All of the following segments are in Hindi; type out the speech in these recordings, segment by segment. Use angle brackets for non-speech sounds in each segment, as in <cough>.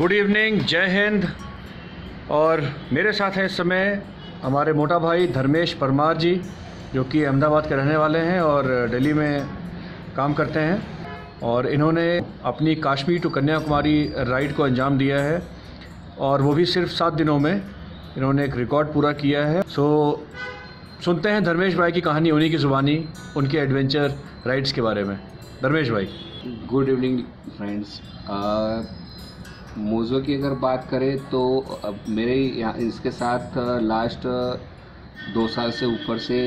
गुड इवनिंग जय हिंद और मेरे साथ हैं इस समय हमारे मोटा भाई धर्मेश परमार जी, जो कि अहमदाबाद के रहने वाले हैं और दिल्ली में काम करते हैं। और इन्होंने अपनी काश्मीर टू कन्याकुमारी राइड को अंजाम दिया है। और वो भी सिर्फ़ सात दिनों में इन्होंने एक रिकॉर्ड पूरा किया है। सो सुनते हैं धर्मेश भाई की कहानी, उन्हीं की ज़ुबानी, उनके एडवेंचर राइड्स के बारे में। धर्मेश भाई। गुड इवनिंग फ्रेंड्स मोज़ो की अगर बात करें तो अब मेरे यहाँ इसके साथ लास्ट दो साल से ऊपर से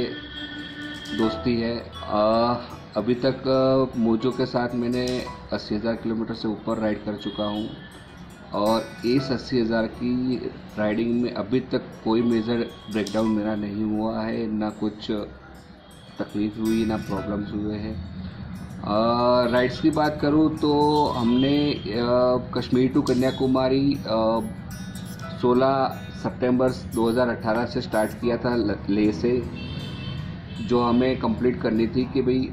दोस्ती है। आ, अभी तक मोजो के साथ मैंने अस्सी हज़ार किलोमीटर से ऊपर राइड कर चुका हूँ और इस अस्सी हज़ार की राइडिंग में अभी तक कोई मेजर ब्रेकडाउन मेरा नहीं हुआ है। ना कुछ तकलीफ़ हुई ना प्रॉब्लम्स हुए हैं। राइड्स की बात करूँ तो हमने कश्मीर टू कन्याकुमारी 16 सितंबर 2018 से स्टार्ट किया था ले से, जो हमें कंप्लीट करनी थी कि भाई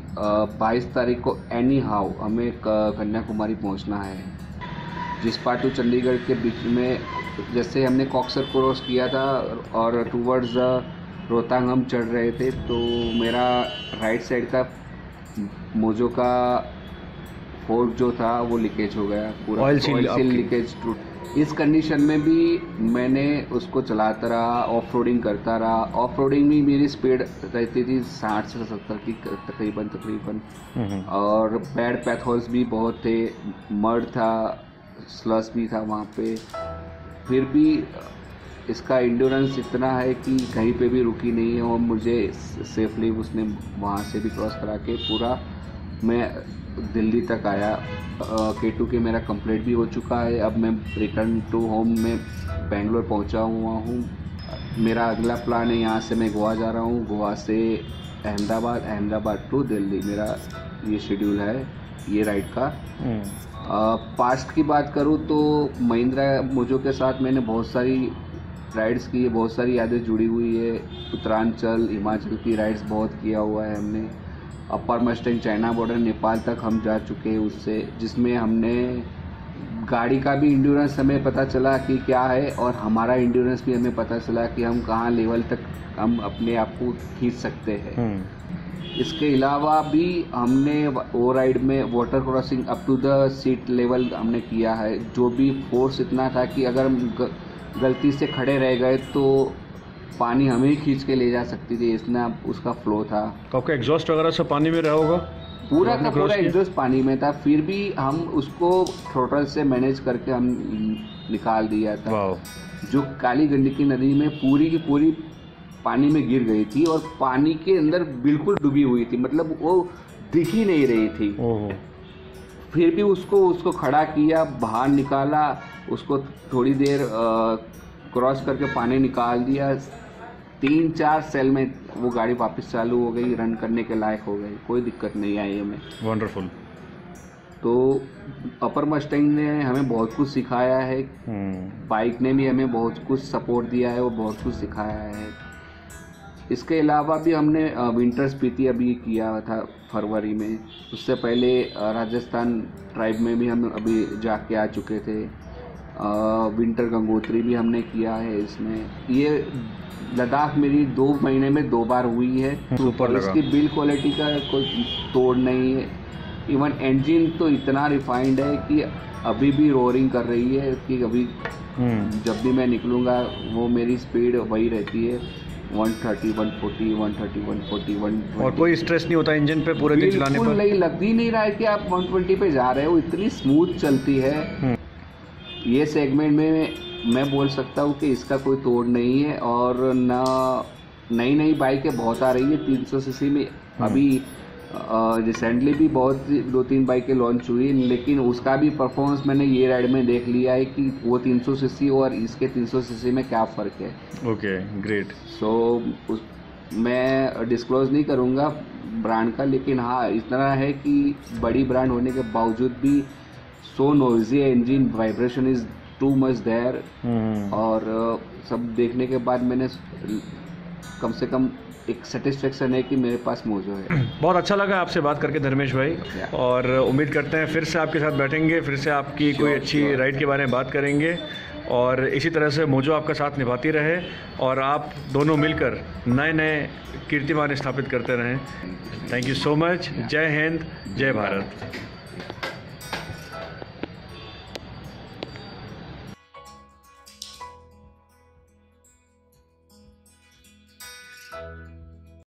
बाईस तारीख को एनी हाउ हमें कन्याकुमारी पहुँचना है। जिस पार्ट टू चंडीगढ़ के बीच में, जैसे हमने कॉक्सर क्रॉस किया था और टूवर्ड्स रोहतांग हम चढ़ रहे थे तो मेरा राइट साइड का मोजो का फोर्क जो था वो लीकेज हो गया पूरा ऑयल सील लीकेज टूट इस कंडीशन में भी मैंने उसको चलाता रहा ऑफ़ रोडिंग करता रहा। ऑफ़ रोडिंग में मेरी स्पीड रहती थी साठ से सत्तर की तकरीबन तकरीबन। हम्म। और बैड पैथोल्स भी बहुत थे मर्ड था स्लस भी था वहाँ पे। फिर भी इसका इंडोरेंस इतना है कि कहीं पे भी रुकी नहीं है और मुझे सेफली उसने वहाँ से भी क्रॉस करा के पूरा मैं दिल्ली तक आया। के टू के मेरा कंप्लीट भी हो चुका है। अब मैं रिटर्न टू होम में बेंगलोर पहुँचा हुआ हूँ। मेरा अगला प्लान है यहाँ से मैं गोवा जा रहा हूँ। गोवा से अहमदाबाद अहमदाबाद टू दिल्ली। मेरा ये शेड्यूल है ये राइड का। Past hmm. की बात करूँ तो महिंद्रा मोजो के साथ मैंने बहुत सारी राइड्स की बहुत सारी यादें जुड़ी हुई है। उत्तरांचल हिमाचल की राइड्स बहुत किया हुआ है हमने। Upper Mustang China border Nepal तक हम जा चुके हैं उससे जिसमें हमने गाड़ी का भी इंड्योरेंस हमें पता चला कि क्या है और हमारा इंड्योरेंस भी हमें पता चला कि हम कहाँ लेवल तक हम अपने आप को खींच सकते हैं हम्म। इसके अलावा भी हमने वो राइड में water crossing up to the seat level हमने किया है जो भी फोर्स इतना था कि अगर हम गलती से खड़े रह गए तो पानी हमें ही खींच के ले जा सकती थी इतना उसका फ्लो था। तो आपका एग्जॉस्ट वगैरह सब पानी में रहा होगा? पूरा का पूरा एग्जॉस्ट पानी में था फिर भी हम उसको थ्रोटल से मैनेज करके हम निकाल दिया था। जो काली गंडकी नदी में पूरी की पूरी पानी में गिर गई थी और पानी के अंदर बिल्कुल डूबी हुई थी मतलब वो दिख ही नहीं रही थी। फिर भी उसको उसको खड़ा किया बाहर निकाला उसको थोड़ी देर क्रॉस करके पानी निकाल दिया। तीन चार सेल में वो गाड़ी वापस चालू हो गई रन करने के लायक हो गई। कोई दिक्कत नहीं आई हमें। वंडरफुल तो अपर मस्टैंग ने हमें बहुत कुछ सिखाया है। Bike hmm. ने भी हमें बहुत कुछ सपोर्ट दिया है वो बहुत कुछ सिखाया है। इसके अलावा भी हमने विंटर स्पीति अभी किया था फरवरी में। उससे पहले राजस्थान ट्राइब में भी हम अभी जाके आ चुके थे। विंटर गंगोत्री भी हमने किया है इसमें। ये लद्दाख मेरी दो महीने में दो बार हुई है। सुपर इसकी बिल क्वालिटी का कोई तोड़ नहीं है। इवन इंजन तो इतना रिफाइंड है कि अभी भी रोरिंग कर रही है कि अभी हम्म। जब भी मैं निकलूँगा वो मेरी स्पीड वही रहती है। 130, 140, 130, 140, 120 और कोई स्ट्रेस नहीं होता इंजन पे पूरे दिन चलाने पर? नहीं लग ही नहीं रहा है कि आप 120 पे जा रहे हो। इतनी स्मूथ चलती है। हम्म। ये सेगमेंट में मैं बोल सकता हूँ कि इसका कोई तोड़ नहीं है और ना नई नई बाइकें बहुत आ रही है 300 सीसी में। हम्म। अभी रिसेंटली भी बहुत दो तीन बाइकें लॉन्च हुई लेकिन उसका भी परफॉर्मेंस मैंने ये राइड में देख लिया है कि वो 300 सीसी और इसके 300 सीसी में क्या फ़र्क है। ओके ग्रेट सो मैं डिस्क्लोज नहीं करूँगा ब्रांड का लेकिन हाँ इतना है कि बड़ी ब्रांड होने के बावजूद भी so noisy engine vibration is too much there और uh, सब देखने के बाद मैंने कम से कम एक सेटिस्फेक्शन है कि मेरे पास मोजो है। <clears throat> बहुत अच्छा लगा आपसे बात करके धर्मेश भाई। Yeah. और उम्मीद करते हैं फिर से आपके साथ बैठेंगे फिर से आपकी कोई अच्छी sure. राइड के बारे में बात करेंगे। और इसी तरह से मोजो आपका साथ निभाती रहे। और आप दोनों मिलकर नए नए कीर्तिमान स्थापित करते रहें। थैंक यू सो मच जय हिंद जय भारत।